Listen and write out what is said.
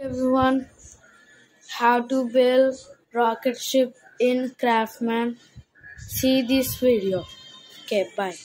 everyone. How to build rocket ship in Craftman see this video. Okay bye.